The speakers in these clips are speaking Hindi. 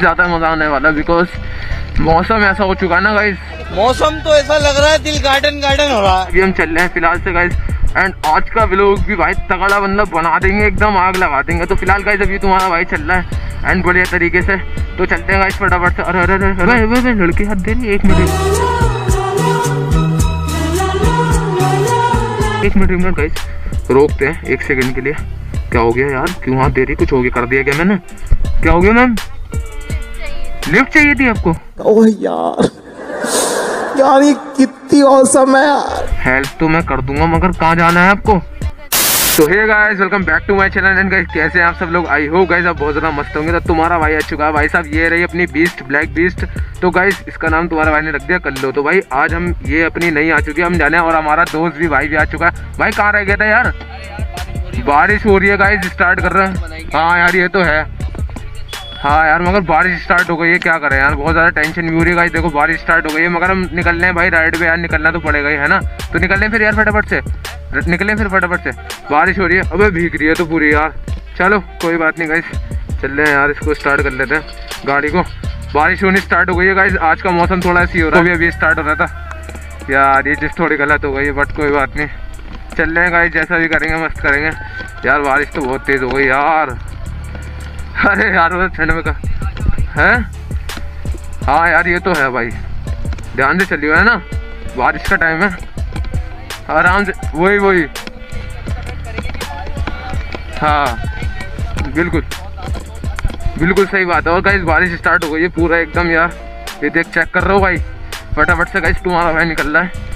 ज़्यादा मज़ा आने वाला बिकॉज़ मौसम ऐसा हो चुका है ना गाइस मौसम तो ऐसा लग रहा है दिल गार्डन गार्डन हो रहा है। अभी हम चल रहे हैं फ़िलहाल से गाइस एंड आज का व्लॉग भी भाई तगड़ा मतलब बना देंगे एकदम आग लगा देंगे। तो फ़िलहाल गाइस अभी तुम्हारा भाई चल रहा है एंड बढ़िया तरीके से। तो चलते हैं गाइस फटाफट से। अरे अरे अरे अरे लड़की हाथ दे रही एक मिनट। एक मिनट एक मिनट गाइस रोकते हैं एक सेकंड के लिए। क्या हो गया यार? क्यों हाथ दे रही? कुछ हो गया कर दिया क्या मैंने? क्या हो गया मैम लिफ्ट चाहिए थी आपको? ओह यार यार ये कितनी औसम है यार। हेल्प तो मैं कर दूँगा मगर कहाँ जाना है आपको? तो hey guys welcome back to my channel and guys कैसे हैं आप सब लोग? आई होप गाइस आप बहुत ज़्यादा मस्त होंगे। तो तुम्हारा भाई आ चुका है। भाई साहब ये रही अपनी बीस्ट ब्लैक बीस्ट तो गाइस इसका नाम तुम्हारा भाई ने रख दिया कर लो तो भाई आज हम ये अपनी नहीं आ चुकी है हम जाने और हमारा दोस्त भी भाई भी आ चुका है। भाई कहाँ रह गया था यार? बारिश हो रही है गाइस स्टार्ट कर रहे हैं। हाँ यार ये तो है। हाँ यार, मगर बारिश स्टार्ट हो गई है, क्या करें यार? बहुत ज़्यादा टेंशन भी हो रही है देखो बारिश स्टार्ट हो गई है, मगर हम निकल रहे हैं भाई राइड पे यार, निकलना तो पड़ेगा ही, है ना? तो निकल फिर यार फटाफट से। निकलें फिर फटाफट से। बारिश हो रही है, अबे भीग रही है तो पूरी यार। चलो, कोई बात नहीं गाइस चल रहे हैं यार, इसको स्टार्ट कर लेते हैं गाड़ी को। बारिश होनी स्टार्ट हो गई है गाइस आज का मौसम थोड़ा ऐसी हो रहा है, अभी अभी स्टार्ट हो रहा था। यार, ये चीज़ थोड़ी गलत हो गई है बट कोई बात नहीं। चल रहे हैं गाइस जैसा भी करेंगे, मस्त करेंगे। यार बारिश तो बहुत तेज़ हो गई यार। अरे यार, वो ठंड में का। है? हाँ यार, ये तो है भाई। ध्यान से चलियो, है ना? बारिश का टाइम है। आराम से, वही वही। हाँ बिल्कुल। बिल्कुल सही बात है। और गाइस बारिश स्टार्ट हो गई है पूरा एकदम यार। ये देख चेक कर रहा हूँ भाई? फटाफट से गाइस तुम्हारा भाई निकल रहा है।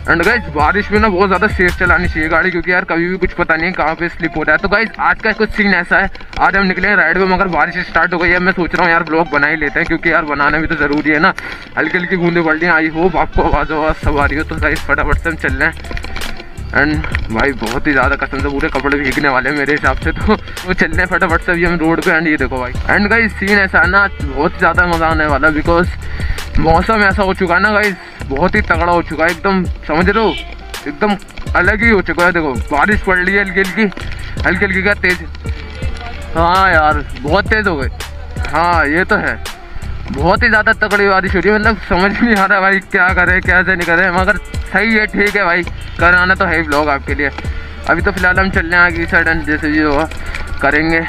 एंड गाइज़ बारिश में ना बहुत ज़्यादा सेफ़ चलानी चाहिए गाड़ी, क्योंकि यार कभी भी कुछ पता नहीं है कहाँ पे स्लिप हो रहा है। तो गाइज़ आज का कुछ सीन ऐसा है। आज हम निकले हैं राइड पे, मगर बारिश स्टार्ट हो गई है। मैं सोच रहा हूँ यार ब्लॉग बना ही लेते हैं, क्योंकि यार बनाना भी तो ज़रूरी है ना। हल्की हल्की बूंदे पड़ आई होप आपको आवाज़ आवाज़ सवारी हो तो गाइज़ फटाफट से हम चल रहे हैं। एंड भाई, बहुत ही ज़्यादा कसम से पूरे कपड़े भीगने वाले हैं मेरे हिसाब से तो। वो चल रहे फटाफट से अभी हम रोड पे। एंड ये देखो भाई। एंड गाइस सीन ऐसा है ना, बहुत ज़्यादा मज़ा आने वाला बिकॉज़ मौसम ऐसा हो चुका है ना गाइस बहुत ही तगड़ा हो चुका है। एकदम, समझ रहे हो? एकदम अलग ही हो चुका है। देखो, बारिश पड़ रही है हल्की हल्की। हल्की हल्की का तेज? हाँ यार, बहुत तेज हो गई। हाँ ये तो है। बहुत ही ज़्यादा तगड़ी बारिश हो रही है। मतलब समझ नहीं आ रहा भाई, क्या करे कैसे नहीं करे मगर सही है ठीक है भाई। कराना तो है ब्लॉग आपके लिए। अभी तो फ़िलहाल हम चल रहे हैं आगे साइड जैसे भी होगा करेंगे।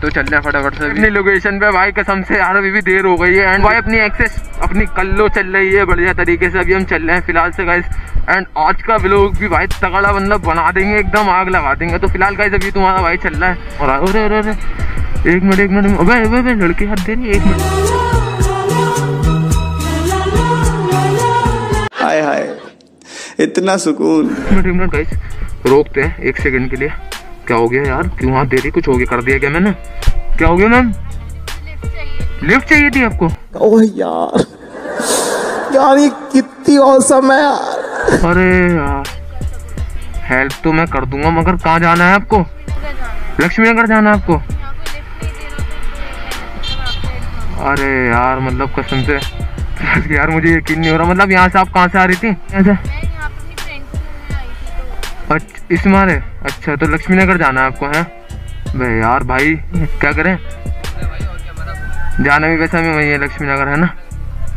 तो चल रहे हैं फटाफट से अपनी लोकेशन पे भाई कसम से यार अभी भी देर हो गई है। एंड भाई अपनी एक्सेस अपनी कल्लो चल रही है बढ़िया तरीके से। अभी हम चल रहे हैं फ़िलहाल से गाइस एंड आज का व्लॉग भी भाई तगड़ा मतलब बना देंगे एकदम आग लगा देंगे। तो फ़िलहाल गाइस अभी तुम्हारा भाई चल रहा है। और अरे अरे अरे। एक मिनट एक मिनट अबे अबे लड़की हाथ दे रही है एक मिनट। हाय हाय। इतना सुकून। एक मिनट गाइस रोकते हैं एक सेकंड के लिए। क्या हो गया यार? क्यों हाथ दे रही? कुछ हो गया? कर दिया क्या मैंने? क्या हो गया मैम? लिफ्ट चाहिए थी आपको। ओह यार। यार ये कितनी औसम है यार। अरे यार। हेल्प तो मैं कर दूँगा मगर कहाँ जाना है आपको? लक्ष्मी नगर जाना है आपको? अरे यार मतलब कसम से। यार मुझे यकीन नहीं हो रहा। मतलब यहाँ से आप कहाँ से आ रही थी? यहाँ से। अच्छा इस मारे। अच्छा तो लक्ष्मी नगर जाना है आपको है? भाई यार भाई क्या करें? जाना भी वैसा भी वही है लक्ष्मी नगर है ना?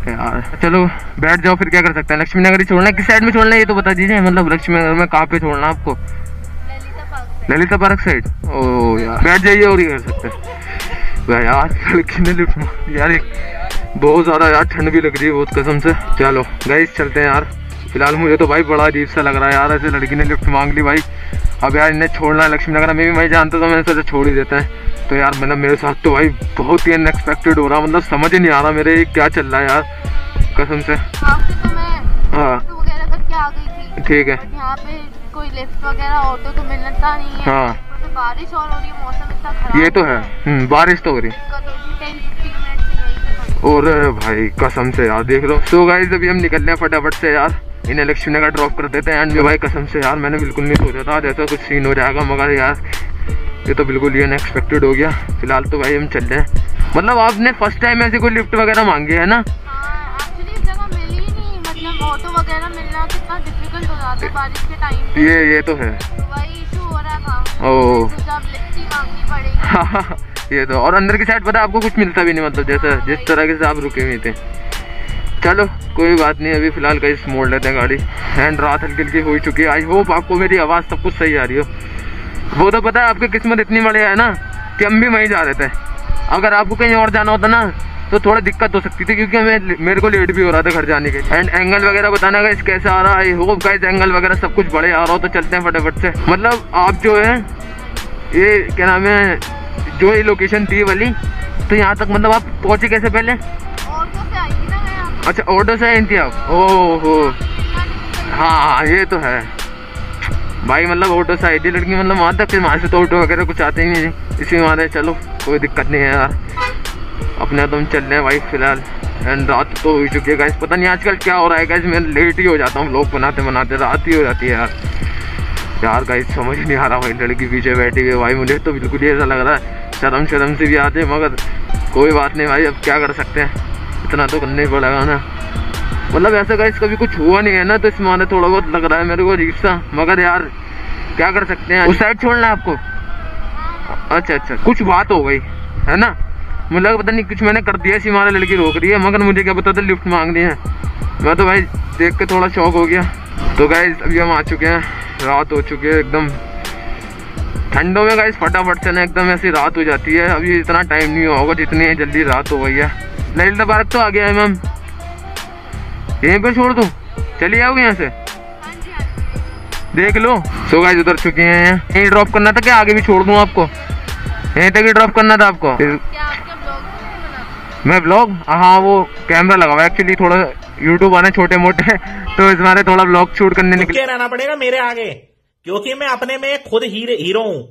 यार चलो बैठ जाओ फिर क्या कर सकते हैं? लक्ष्मी नगर ही छोड़ना है? किस साइड में छोड़ना है? ये तो बता दीजिए मतलब लक्ष्मी नगर में कहाँ पे छोड़ना है आपको? ललिता पार्क साइड ओ यार बैठ जाइए और ये कर सकते हैं। भाई यार लड़की ने लिफ्ट यार बहुत ज़्यादा यार ठंड भी लग रही है बहुत कसम से। चलो गाइस चलते हैं यार। फ़िलहाल मुझे तो भाई बड़ा अजीब सा लग रहा है यार ऐसे लड़की ने लिफ्ट मांग ली भाई। अब यार इन्हें छोड़ना है लक्ष्मी नगर में भी मैं जानता तो मैंने सोचा छोड़ ही देता है। तो यार मतलब मेरे साथ तो भाई बहुत ही अनएक्सपेक्टेड हो रहा मतलब समझ ही नहीं आ रहा मेरे ये क्या चल रहा है यार कसम से। तो हाँ। थी। ठीक है। यहाँ पे कोई लिफ्ट वगैरह ऑटो तो मिलता नहीं है। हाँ। ऊपर बारिश और हो रही है मौसम इतना खराब ये तो है। हम्म, बारिश तो हो रही। हो से और भाई कसम से यार देख लो। तो गाइस अभी हम निकल रहे हैं फटाफट से यार। इन्हें लक्ष्मी नगर ड्रॉप कर देते हैं। एंड भाई कसम से यार मैंने बिल्कुल नहीं सोचा था आज ऐसा कुछ सीन हो जाएगा मगर यार ये तो बिल्कुल ही अनएक्सपेक्टेड हो गया। फ़िलहाल तो भाई हम चल रहे हैं। मतलब आपने फ़र्स्ट टाइम ऐसे कोई लिफ्ट वगैरह मांगी है ना? हाँ एक्चुअली इस जगह मिली ही नहीं। मतलब ऑटो वगैरह मिलना कितना डिफ़िकल्ट हो जाता है बारिश के टाइम ये ये तो है। तो वही इशू हो रहा था। ओ। तो जब लिफ्ट ही मांगनी पड़ेगी। ये तो और अंदर की साइड पता है आपको कुछ मिलता भी नहीं मतलब जैसा जिस तरह के आप रुके हुए थे। चलो, कोई बात नहीं, अभी फ़िलहाल कहीं मोड़ लेते हैं गाड़ी। एंड रात हल्की हल्की हो ही चुकी है। आई होप आपको मेरी आवाज़ सब कुछ सही आ रही हो। वो तो पता है, आपकी किस्मत इतनी बढ़िया है ना, कि हम भी वहीं जा रहे थे। अगर आपको कहीं और जाना होता ना तो थोड़ा दिक्कत हो सकती थी, क्योंकि हमें मेरे को लेट भी हो रहा था घर जाने के एंड एंगल वगैरह बताना गाइस कैसा आ रहा है? होप गाइस एंगल वगैरह सब कुछ बड़े आ रहा हो तो चलते हैं फटाफट से। मतलब आप जो है, ये, क्या नाम है, जो ये लोकेशन थी वाली तो यहाँ तक मतलब आप पहुँचे कैसे पहले? अच्छा ऑटो से आई थी आप ओह। हो हाँ ये तो है। भाई मतलब ऑटो से आई थी लड़की मतलब वहाँ तक फिर वहाँ से तो ऑटो वगैरह कुछ आते ही नहीं इसी मारे चलो, कोई दिक्कत नहीं है यार। अपने तुम चल रहे हैं भाई, फ़िलहाल। एंड रात तो हो चुकी है गाइस पता नहीं आजकल क्या हो रहा है गाइस मैं लेट ही हो जाता हूँ लोग बनाते बनाते। रात ही हो जाती है यार। यार गाइस समझ नहीं आ रहा भाई, लड़की पीछे बैठी हुई भाई, मुझे तो बिल्कुल ही ऐसा लग रहा है। शर्म शर्म से भी आते मगर कोई बात नहीं भाई, अब क्या कर सकते हैं। इतना तो करना ही पड़ेगा ना। मतलब ऐसा गाइस कभी कुछ हुआ नहीं है ना तो इस माने थोड़ा बहुत लग रहा है मेरे को अजीब सा। मगर यार, क्या कर सकते हैं? उस साइड छोड़ना है आपको? अच्छा अच्छा। कुछ बात हो गई, है ना? मुझे पता नहीं कुछ मैंने कर दिया, इसी मारे लड़की रोक रही है, मगर मुझे क्या पता था लिफ्ट मांग रही है। मैं तो भाई देख के थोड़ा शौक हो गया। तो गाइस अभी हम आ चुके हैं। रात हो चुकी है एकदम। ठंडों में गाइस फटाफट से ना एकदम ऐसी रात हो जाती है। अभी इतना टाइम नहीं होगा जितनी जल्दी रात हो गई है। ललित मुबारक तो आ गया है मैम। यहीं पे छोड़ दूँ? चलिए आओगे यहाँ से? देख लो। सो गाइस उधर चुके हैं यहीं। ड्रॉप करना था क्या? आगे भी छोड़ दूँ आपको? यहीं तक ही ड्रॉप करना था आपको? फिर मैं ब्लॉग हाँ वो कैमरा लगा हुआ एक्चुअली थोड़ा यूट्यूब आने छोटे मोटे तो इस बारे थोड़ा ब्लॉग शूट करने निकले। के रहना पड़ेगा मेरे आगे क्योंकि मैं अपने में खुद हीरो हूँ।